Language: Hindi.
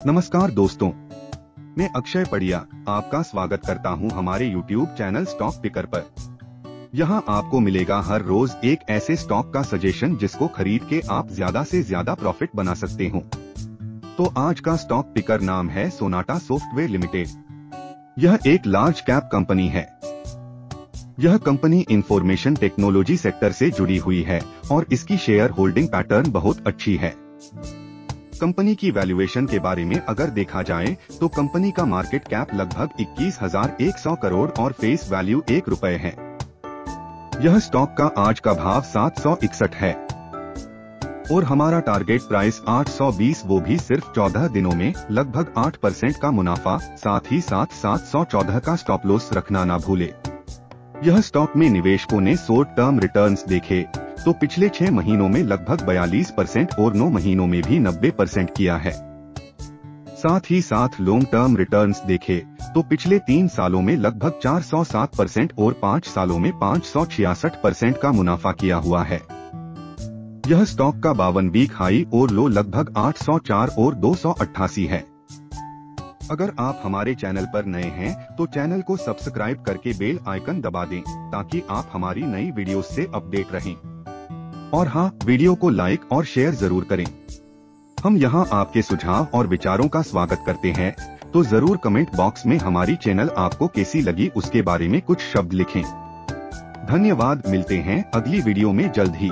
नमस्कार दोस्तों। मैं अक्षय पड़िया आपका स्वागत करता हूँ हमारे YouTube चैनल स्टॉक पिकर पर। यहाँ आपको मिलेगा हर रोज एक ऐसे स्टॉक का सजेशन जिसको खरीद के आप ज़्यादा से ज़्यादा प्रॉफिट बना सकते हो। तो आज का स्टॉक पिकर नाम है सोनाटा सॉफ्टवेयर लिमिटेड। यह एक लार्ज कैप कंपनी है। यह कंपनी इंफॉर्मेशन टेक्नोलॉजी सेक्टर से जुड़ी हुई है और इसकी शेयर होल्डिंग पैटर्न बहुत अच्छी है। कंपनी की वैल्यूएशन के बारे में अगर देखा जाए तो कंपनी का मार्केट कैप लगभग 21,100 करोड़ और फेस वैल्यू एक रुपए है। यह स्टॉक का आज का भाव सात सौ इकसठ है। और हमारा टारगेट प्राइस 820 वो भी सिर्फ़ 14 दिनों में लगभग 8 परसेंट का मुनाफा साथ ही साथ 714 का स्टॉप लॉस रखना ना भूले। यह स्टॉक में निवेशकों ने शोर्ट टर्म रिटर्न्स देखे। तो पिछले छह महीनों में लगभग 42 परसेंट और नौ महीनों में भी 90 परसेंट किया है। साथ ही साथ लॉन्ग टर्म रिटर्न्स देखे तो पिछले तीन सालों में लगभग 407 परसेंट और पाँच सालों में पाँच सौ छियासठ परसेंट का मुनाफा किया हुआ है। यह स्टॉक का बावन वीक हाई और लो लगभग 804 और दो सौ अट्ठासी है। अगर आप हमारे चैनल पर नए हैं तो चैनल को सब्सक्राइब करके बेल आइकन दबा दें, ताकि आप हमारी नई वीडियो से अपडेट रहें। और हाँ वीडियो को लाइक और शेयर ज़रूर करें। हम यहाँ आपके सुझाव और विचारों का स्वागत करते हैं। तो ज़रूर कमेंट बॉक्स में हमारी चैनल आपको कैसी लगी उसके बारे में कुछ शब्द लिखें। धन्यवाद, मिलते हैं अगली वीडियो में जल्द ही।